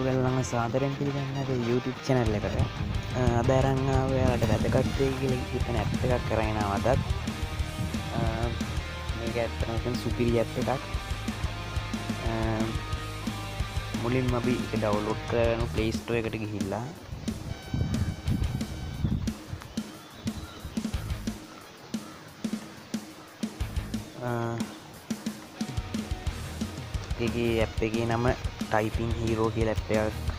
ඔගල්ලම සාදරෙන් පිළිගන්නද YouTube චැනල්ල එකට. අදරංාවයාට වැදකත්වය කියල හිතන ඇත්ත එකක් කරගෙන වදත් මේක ඇත්තනකන් සුපිරි ඇත්ත එකක්. මුලින් මබි ඩවලෝඩ් කරනු පලේස්ටෝ එකට ගිහිල්ලා ඒගේ ඇප් එකේ නම ටයිපින් හීරෝ කිය ඇප්පයක්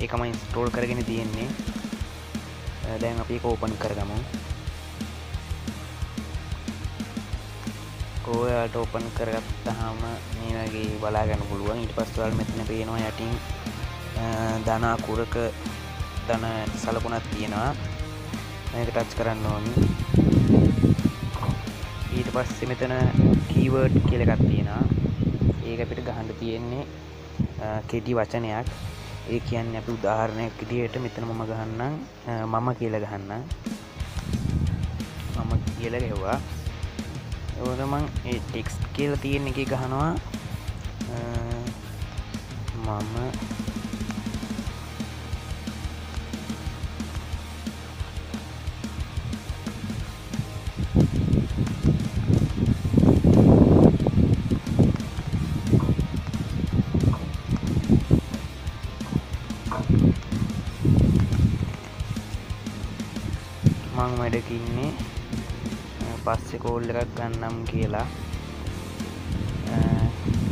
ඒකම ඉන්ස්ටෝල් කරගෙන තියෙන්නේ. Uh, දැන් අපි කෝපන් කරගමු. කෝයාට ඕපන් කරගත්ත හාම මේ වගේ බලාගන්න පුළුවන්. ඉට පස්වල් මෙතන පේනවා යටින් uh, ධනාකුරක දන සලකුණත් තියෙනවා. මේක ටච් කරන්න ඕනි. ඊට පස්සේ මෙතන කීවර්ඩ් කියලගත් තියෙනවා. ඒක අපිට ගහන්ඩ තියෙන්නේ කෙටි වචනයක්. ඒ කියන්න අපි උදාහරණයක් ඉදියට මෙතන මම ගහන්නම්. මම කියල ගහන්න මම කියල ගෙව්වා ඕදමං ටෙක්ස් කියල තියෙන එක ගහනවා. මම මං වැඩකින්නේ පස්සෙ කෝල්ල එකක් ගන්නම් කියලා.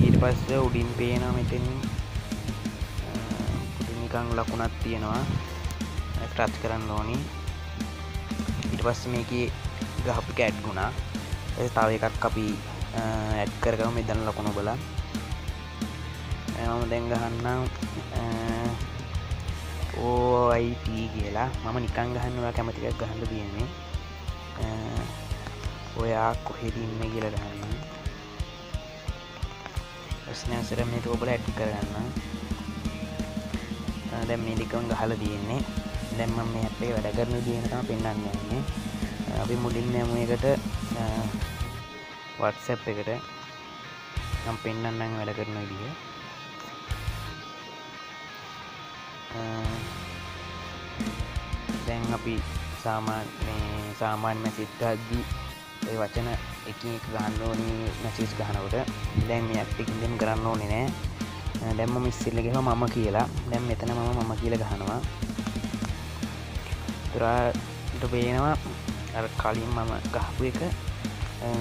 ඊට පස්ස උඩින් පේනවා මෙතන නිකං ලකුණත් තියෙනවා. ටච් කරන්න ඕනි. ඊට පස්ස මේක ගහපි කැඩ් ගුණා. තව එකක් අපි ඇඩ් කරගම. මෙදන්න ලකුණු බලා මම දැන් ගහන්නම්. ඕයිට කියලා. මම නිකං ගහන්නවා කැමතිකක් ගහන්න තියන්නේ. ඔයා කොහෙදඉන්න කියල ගන්න ස්නසර මේ ඔබල ඇටි කරගන්න. දැම් මේලිකවන් ගහල තියෙන්නේ. දැම්ම මේ අපේ වැඩ කරන දියනකම පෙන්න්න යන්නේ. අපි මුලින් යම එකට. වත්සැප් එකට. නම් පෙන්න්නන්නම් වැඩ කරන විදිිය දැන් අපි සාමාන් සාමාන්‍ය මැසිත්කාද්දී ඒ වචන එක ගහන්න ඕනි මැසිස් ගහනවට දැන් මේ ඇපිකින්දෙන් කරන්න ඕනෙ නෑ. දැම්ම මිස්සිල්ලගෙහ මම කියලා. දැම් මෙතන මම මම කියල ගහනවා. තුරාට පේනවා කලින් මම ගහපු එක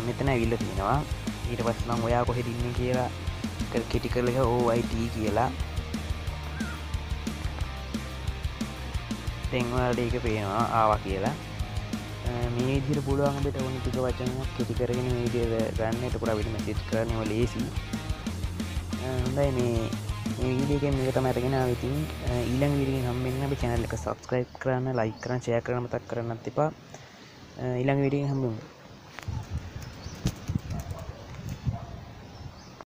මෙතන ඇවිල්ල තියෙනවා. ඊට පස්නම් ඔයා කොහෙ දින්න කියලා කෙටි කරලක ඕයිට කියලා. තෙංවලට ඒක පේනවා ආවා කියලා. මේ දිර පුළුවන්ට ඕනි ටික වචනයක් කෙටි කරගෙන විදිර ගන්නට පුර විට මසිච් කරනව ලේසි හොඳයි මේ වීඩියක මේක මැරගෙන විතින් ඊළං විඩිය හම්බෙන්න්න අපි චැනල් එක සබස්ක්‍රයිබ් කරන්න ලයි කරන චය කරන මතක් කරන්න තිපා ඊළං විඩිය හම්බුම්.